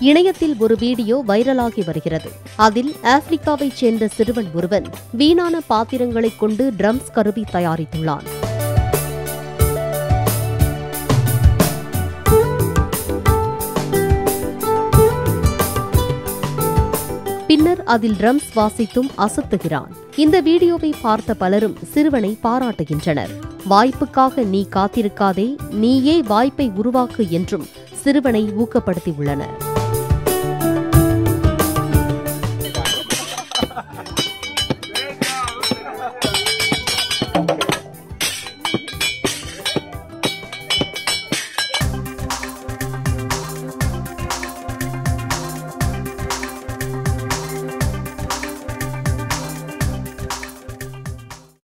இணையத்தில் ஒரு வீடியோ வைரலாகி வருகிறது. அதில் ஆப்பிரிக்காவைச் சேர்ந்த சிறுவன் ஒருவன் வீணான பாத்திரங்களைக் கொண்டு ட்ரம்ஸ் கருவி தயாரித்துள்ளான். பின்னர் அதில் ட்ரம்ஸ் வாசித்தும் அசத்துகிறான். இந்த வீடியோவை பார்த்த பலரும் சிறுவனை பாராட்டுகின்றனர். வாய்ப்புக்காக நீ காத்திருக்காதே நீயே வாய்ப்பை உருவாக்கு என்றும் சிறுவனை ஊக்கப்படுத்தியுள்ளனர்.